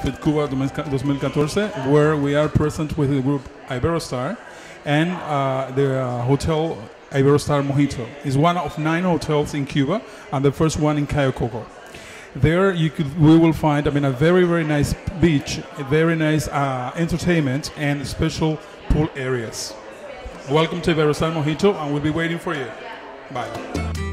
Cuba 2014, where we are present with the group Iberostar and uh, the uh, hotel Iberostar Mojito. is one of nine hotels in Cuba and the first one in Cayo Coco. There you could, we will find, I mean, a very, very nice beach, a very nice uh, entertainment, and special pool areas. Welcome to Iberostar Mojito, and we'll be waiting for you. Bye.